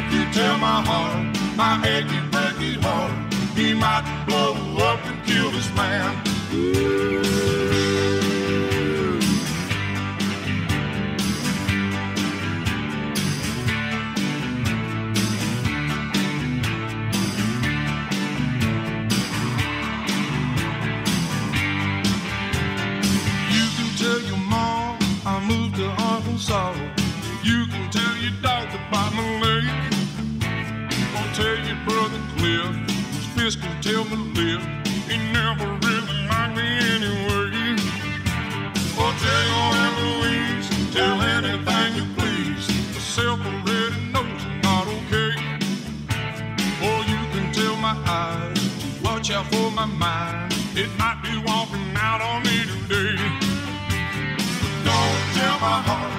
if you tell my heart, my achy breaky heart, he might blow up and kill this man. You can tell your mom I moved to Arkansas. Cliff, his fist can tell my lip. He never really liked me anyway. Tell your Aunt Louise, tell anything you please. The self already knows I'm not okay. Or you can tell my eyes, watch out for my mind. It might be walking out on me today. Don't tell my heart,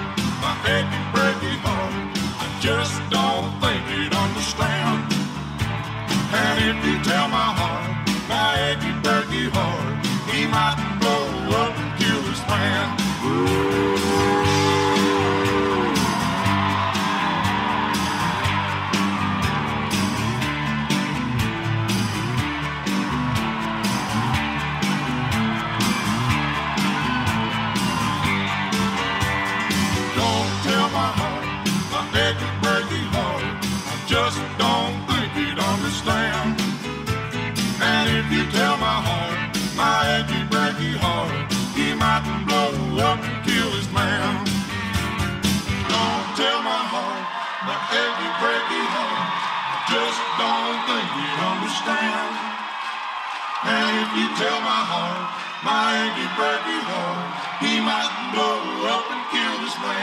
just don't think he'd understand. And if you tell my heart, my achy breaky heart, he might blow up and kill his man. Don't tell my heart, my achy breaky heart. Just don't think he'd understand. And if you tell my heart, my achy breaky heart, he might blow up and kill this man.